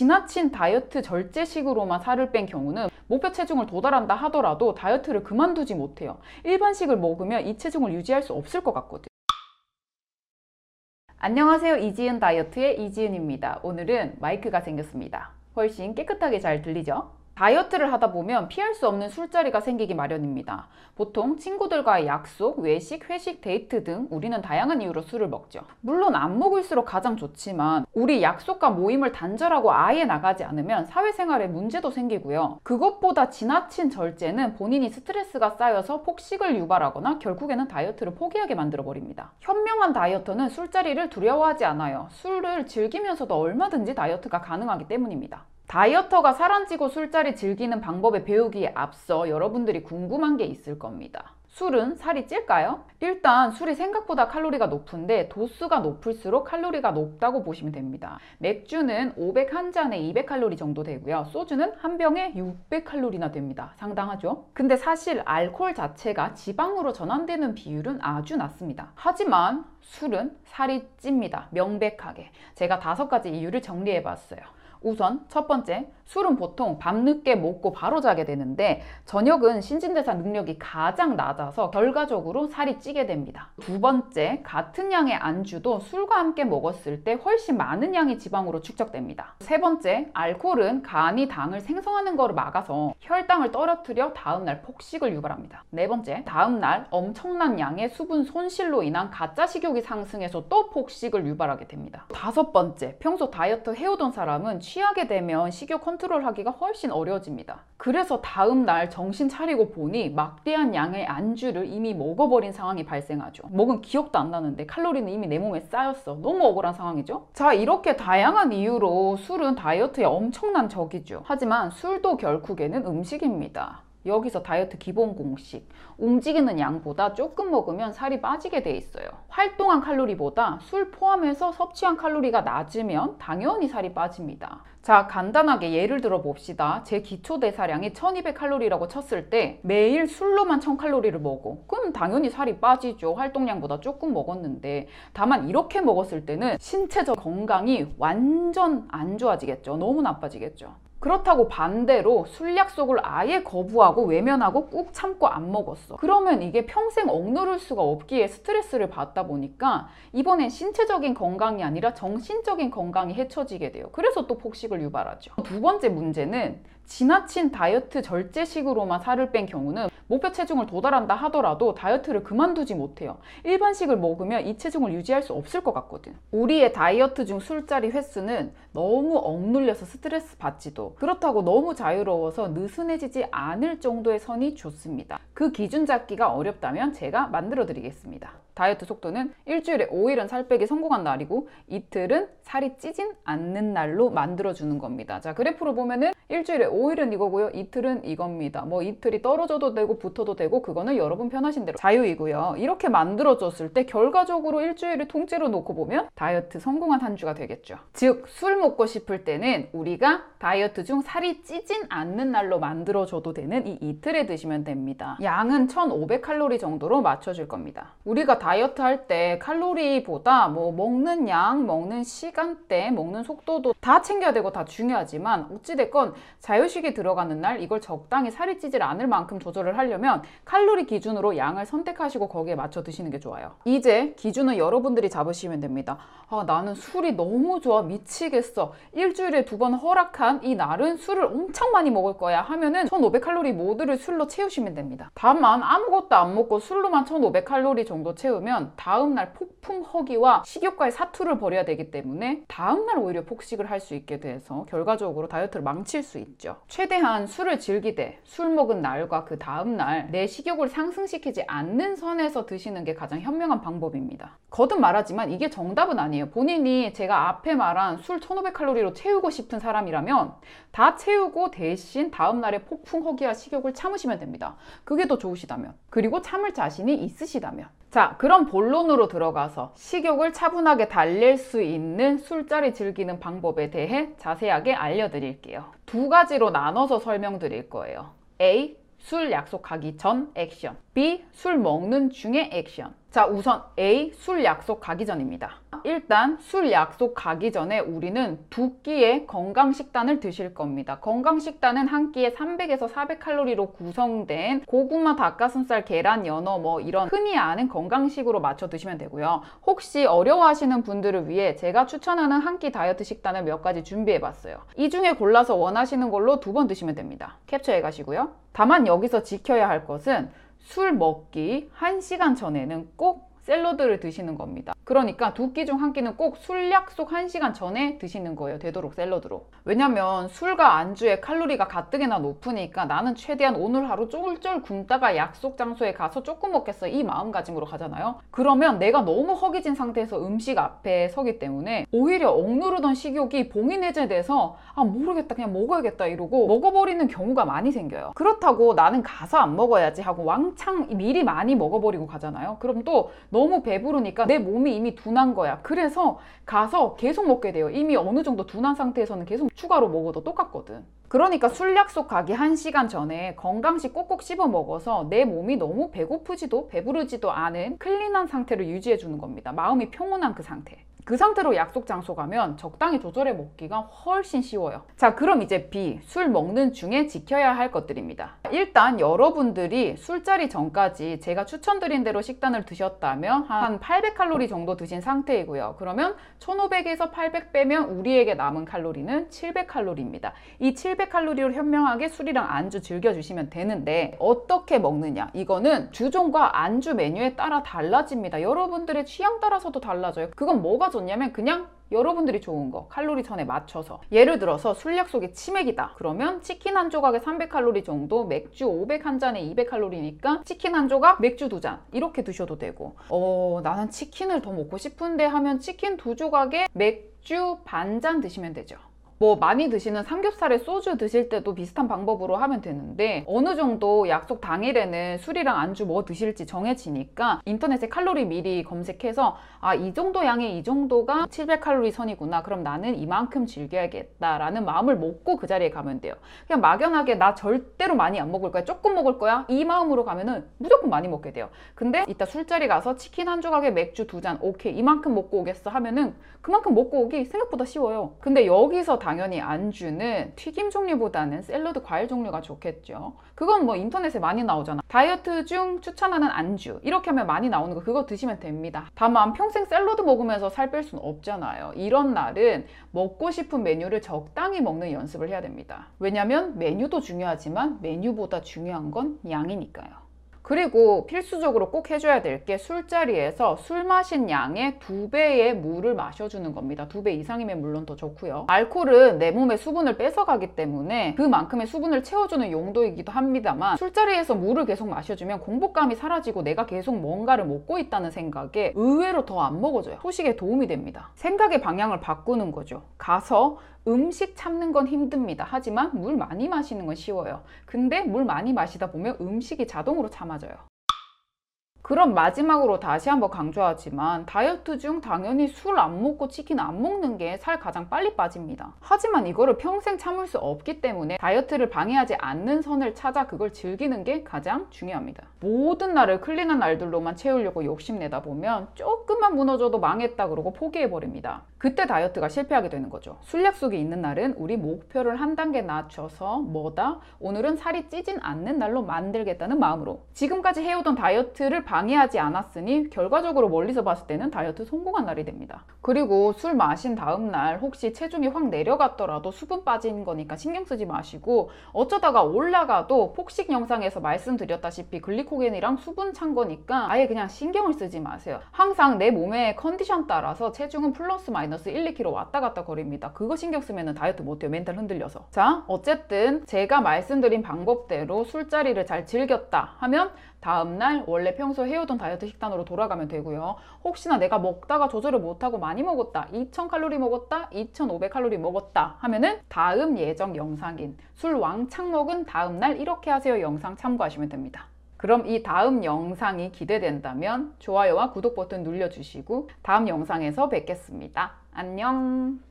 지나친 다이어트 절제식으로만 살을 뺀 경우는 목표 체중을 도달한다 하더라도 다이어트를 그만두지 못해요. 일반식을 먹으면 이 체중을 유지할 수 없을 것 같거든. 안녕하세요. 이지은 다이어트의 이지은입니다. 오늘은 마이크가 생겼습니다. 훨씬 깨끗하게 잘 들리죠? 다이어트를 하다 보면 피할 수 없는 술자리가 생기기 마련입니다. 보통 친구들과의 약속, 외식, 회식, 데이트 등 우리는 다양한 이유로 술을 먹죠. 물론 안 먹을수록 가장 좋지만 우리 약속과 모임을 단절하고 아예 나가지 않으면 사회생활에 문제도 생기고요. 그것보다 지나친 절제는 본인이 스트레스가 쌓여서 폭식을 유발하거나 결국에는 다이어트를 포기하게 만들어 버립니다. 현명한 다이어터는 술자리를 두려워하지 않아요. 술을 즐기면서도 얼마든지 다이어트가 가능하기 때문입니다. 다이어터가 찌고 술자리 즐기는 방법에 배우기에 앞서 여러분들이 궁금한 게 있을 겁니다. 술은 살이 찔까요? 일단 술이 생각보다 칼로리가 높은데 도수가 높을수록 칼로리가 높다고 보시면 됩니다. 맥주는 500 한 잔에 200칼로리 정도 되고요. 소주는 한 병에 600칼로리나 됩니다. 상당하죠? 근데 사실 알코올 자체가 지방으로 전환되는 비율은 아주 낮습니다. 하지만 술은 살이 찝니다. 명백하게. 제가 다섯 가지 이유를 정리해 봤어요. 우선 첫 번째, 술은 보통 밤늦게 먹고 바로 자게 되는데 저녁은 신진대사 능력이 가장 낮아서 결과적으로 살이 찌게 됩니다. 두 번째, 같은 양의 안주도 술과 함께 먹었을 때 훨씬 많은 양의 지방으로 축적됩니다. 세 번째, 알코올은 간이 당을 생성하는 것을 막아서 혈당을 떨어뜨려 다음날 폭식을 유발합니다. 네 번째, 다음날 엄청난 양의 수분 손실로 인한 가짜 식욕 이 상승해서 또 폭식을 유발하게 됩니다. 다섯 번째, 평소 다이어트 해오던 사람은 취하게 되면 식욕 컨트롤 하기가 훨씬 어려워집니다. 그래서 다음 날 정신 차리고 보니 막대한 양의 안주를 이미 먹어버린 상황이 발생하죠. 먹은 기억도 안 나는데 칼로리는 이미 내 몸에 쌓였어. 너무 억울한 상황이죠. 자, 이렇게 다양한 이유로 술은 다이어트에 엄청난 적이죠. 하지만 술도 결국에는 음식입니다. 여기서 다이어트 기본 공식. 움직이는 양보다 조금 먹으면 살이 빠지게 돼 있어요. 활동한 칼로리보다 술 포함해서 섭취한 칼로리가 낮으면 당연히 살이 빠집니다. 자, 간단하게 예를 들어 봅시다. 제 기초 대사량이 1200칼로리라고 쳤을 때 매일 술로만 1000칼로리를 먹어. 그럼 당연히 살이 빠지죠. 활동량보다 조금 먹었는데. 다만 이렇게 먹었을 때는 신체적 건강이 완전 안 좋아지겠죠. 너무 나빠지겠죠. 그렇다고 반대로 술 약속을 아예 거부하고 외면하고 꾹 참고 안 먹었어. 그러면 이게 평생 억누를 수가 없기에 스트레스를 받다 보니까 이번엔 신체적인 건강이 아니라 정신적인 건강이 해쳐지게 돼요. 그래서 또 폭식을 유발하죠. 두 번째 문제는 지나친 다이어트 절제식으로만 살을 뺀 경우는 목표 체중을 도달한다 하더라도 다이어트를 그만두지 못해요. 일반식을 먹으면 이 체중을 유지할 수 없을 것 같거든. 우리의 다이어트 중 술자리 횟수는 너무 억눌려서 스트레스 받지도 그렇다고 너무 자유로워서 느슨해지지 않을 정도의 선이 좋습니다. 그 기준 잡기가 어렵다면 제가 만들어 드리겠습니다. 다이어트 속도는 일주일에 5일은 살 빼기 성공한 날이고 이틀은 살이 찌진 않는 날로 만들어주는 겁니다. 자, 그래프로 보면은 일주일에 5일은 이거고요. 이틀은 이겁니다. 뭐 이틀이 떨어져도 되고 붙어도 되고 그거는 여러분 편하신 대로 자유이고요. 이렇게 만들어졌을 때 결과적으로 일주일을 통째로 놓고 보면 다이어트 성공한 한 주가 되겠죠. 즉, 술 먹고 싶을 때는 우리가 다이어트 중 살이 찌진 않는 날로 만들어줘도 되는 이 이틀에 드시면 됩니다. 양은 1500칼로리 정도로 맞춰줄 겁니다. 우리가 다 이어트 할 때 칼로리보다 뭐 먹는 양, 먹는 시간대, 먹는 속도도 다 챙겨야 되고 다 중요하지만 어찌됐건 자유식이 들어가는 날 이걸 적당히 살이 찌질 않을 만큼 조절을 하려면 칼로리 기준으로 양을 선택하시고 거기에 맞춰 드시는 게 좋아요. 이제 기준은 여러분들이 잡으시면 됩니다. 아, 나는 술이 너무 좋아 미치겠어. 일주일에 두 번 허락한 이 날은 술을 엄청 많이 먹을 거야 하면은 1500칼로리 모두를 술로 채우시면 됩니다. 다만 아무것도 안 먹고 술로만 1500칼로리 정도 채우면 다음날 폭풍 허기와 식욕과의 사투를 벌여야 되기 때문에 다음날 오히려 폭식을 할 수 있게 돼서 결과적으로 다이어트를 망칠 수 있죠. 최대한 술을 즐기되 술 먹은 날과 그 다음날 내 식욕을 상승시키지 않는 선에서 드시는 게 가장 현명한 방법입니다. 거듭 말하지만 이게 정답은 아니에요. 본인이 제가 앞에 말한 술 1500칼로리로 채우고 싶은 사람이라면 다 채우고 대신 다음날에 폭풍 허기와 식욕을 참으시면 됩니다. 그게 더 좋으시다면. 그리고 참을 자신이 있으시다면. 자, 그럼 본론으로 들어가서 식욕을 차분하게 달랠 수 있는 술자리 즐기는 방법에 대해 자세하게 알려드릴게요. 두 가지로 나눠서 설명드릴 거예요. A. 술 약속하기 전 액션. B. 술 먹는 중의 액션. 자, 우선 A, 술 약속 가기 전입니다. 일단 술 약속 가기 전에 우리는 두 끼의 건강 식단을 드실 겁니다. 건강 식단은 한 끼에 300에서 400칼로리로 구성된 고구마, 닭가슴살, 계란, 연어 뭐 이런 흔히 아는 건강식으로 맞춰 드시면 되고요. 혹시 어려워하시는 분들을 위해 제가 추천하는 한 끼 다이어트 식단을 몇 가지 준비해 봤어요. 이 중에 골라서 원하시는 걸로 두 번 드시면 됩니다. 캡처해 가시고요. 다만 여기서 지켜야 할 것은 술 먹기 1시간 전에는 꼭 샐러드를 드시는 겁니다. 그러니까 두 끼 중 한 끼는 꼭 술 약속 1시간 전에 드시는 거예요. 되도록 샐러드로. 왜냐면 술과 안주의 칼로리가 가뜩이나 높으니까 나는 최대한 오늘 하루 쫄쫄 굶다가 약속 장소에 가서 조금 먹겠어. 이 마음가짐으로 가잖아요. 그러면 내가 너무 허기진 상태에서 음식 앞에 서기 때문에 오히려 억누르던 식욕이 봉인 해제돼서 아 모르겠다 그냥 먹어야겠다 이러고 먹어버리는 경우가 많이 생겨요. 그렇다고 나는 가서 안 먹어야지 하고 왕창 미리 많이 먹어버리고 가잖아요. 그럼 또 너무 배부르니까 내 몸이 이미 둔한 거야. 그래서 가서 계속 먹게 돼요. 이미 어느 정도 둔한 상태에서는 계속 추가로 먹어도 똑같거든. 그러니까 술 약속 가기 1시간 전에 건강식 꼭꼭 씹어 먹어서 내 몸이 너무 배고프지도 배부르지도 않은 clean한 상태를 유지해 주는 겁니다. 마음이 평온한 그 상태. 그 상태로 약속 장소 가면 적당히 조절해 먹기가 훨씬 쉬워요. 자, 그럼 이제 B, 술 먹는 중에 지켜야 할 것들입니다. 일단 여러분들이 술자리 전까지 제가 추천드린 대로 식단을 드셨다면 한 800칼로리 정도 드신 상태이고요. 그러면 1500에서 800 빼면 우리에게 남은 칼로리는 700칼로리입니다. 이 700칼로리로 현명하게 술이랑 안주 즐겨주시면 되는데 어떻게 먹느냐? 이거는 주종과 안주 메뉴에 따라 달라집니다. 여러분들의 취향 따라서도 달라져요. 그건 뭐가 좋 냐면 그냥 여러분들이 좋은 거 칼로리 선에 맞춰서. 예를 들어서 술 약속이 치맥이다. 그러면 치킨 한 조각에 300칼로리 정도 맥주 500 한 잔에 200칼로리니까 치킨 한 조각 맥주 두 잔. 이렇게 드셔도 되고. 어 나는 치킨을 더 먹고 싶은데 하면 치킨 두 조각에 맥주 반 잔 드시면 되죠 뭐 많이 드시는 삼겹살에 소주 드실 때도 비슷한 방법으로 하면 되는데 어느 정도 약속 당일에는 술이랑 안주 뭐 드실지 정해지니까 인터넷에 칼로리 미리 검색해서 아 이 정도 양의 이 정도가 700칼로리 선이구나. 그럼 나는 이만큼 즐겨야겠다라는 마음을 먹고 그 자리에 가면 돼요. 그냥 막연하게 나 절대로 많이 안 먹을 거야. 조금 먹을 거야. 이 마음으로 가면은 무조건 많이 먹게 돼요. 근데 이따 술자리 가서 치킨 한 조각에 맥주 두 잔 오케이. 이만큼 먹고 오겠어 하면은 그만큼 먹고 오기 생각보다 쉬워요. 근데 여기서 당연히 안주는 튀김 종류보다는 샐러드 과일 종류가 좋겠죠. 그건 뭐 인터넷에 많이 나오잖아. 다이어트 중 추천하는 안주. 이렇게 하면 많이 나오는 거 그거 드시면 됩니다. 다만 평생 샐러드 먹으면서 살 뺄 수는 없잖아요. 이런 날은 먹고 싶은 메뉴를 적당히 먹는 연습을 해야 됩니다. 왜냐면 메뉴도 중요하지만 메뉴보다 중요한 건 양이니까요. 그리고 필수적으로 꼭 해줘야 될 게 술자리에서 술 마신 양의 두 배의 물을 마셔주는 겁니다. 두 배 이상이면 물론 더 좋고요. 알코올은 내 몸에 수분을 뺏어가기 때문에 그만큼의 수분을 채워주는 용도이기도 합니다만 술자리에서 물을 계속 마셔주면 공복감이 사라지고 내가 계속 뭔가를 먹고 있다는 생각에 의외로 더 안 먹어져요. 소식에 도움이 됩니다. 생각의 방향을 바꾸는 거죠. 가서 음식 참는 건 힘듭니다. 하지만 물 많이 마시는 건 쉬워요. 근데 물 많이 마시다 보면 음식이 자동으로 참아져요. 그럼 마지막으로 다시 한번 강조하지만 다이어트 중 당연히 술 안 먹고 치킨 안 먹는 게 살 가장 빨리 빠집니다. 하지만 이거를 평생 참을 수 없기 때문에 다이어트를 방해하지 않는 선을 찾아 그걸 즐기는 게 가장 중요합니다. 모든 날을 clean한 날들로만 채우려고 욕심내다 보면 조금만 무너져도 망했다 그러고 포기해버립니다. 그때 다이어트가 실패하게 되는 거죠. 술 약속이 있는 날은 우리 목표를 한 단계 낮춰서 뭐다? 오늘은 살이 찌진 않는 날로 만들겠다는 마음으로 지금까지 해오던 다이어트를 방해하지 않았으니 결과적으로 멀리서 봤을 때는 다이어트 성공한 날이 됩니다. 그리고 술 마신 다음 날 혹시 체중이 확 내려갔더라도 수분 빠진 거니까 신경 쓰지 마시고 어쩌다가 올라가도 폭식 영상에서 말씀드렸다시피 글리코겐이랑 수분 찬 거니까 아예 그냥 신경을 쓰지 마세요. 항상 내 몸의 컨디션 따라서 체중은 플러스 마이너스 1, 2kg 왔다 갔다 거립니다. 그거 신경 쓰면 다이어트 못해요. 멘탈 흔들려서. 자, 어쨌든 제가 말씀드린 방법대로 술자리를 잘 즐겼다 하면 다음날 원래 평소 해오던 다이어트 식단으로 돌아가면 되고요. 혹시나 내가 먹다가 조절을 못하고 많이 먹었다. 2000칼로리 먹었다. 2500칼로리 먹었다. 하면은 다음 예정 영상인 술 왕창 먹은 다음날 이렇게 하세요 영상 참고하시면 됩니다. 그럼 이 다음 영상이 기대된다면 좋아요와 구독 버튼 눌러주시고 다음 영상에서 뵙겠습니다. 안녕!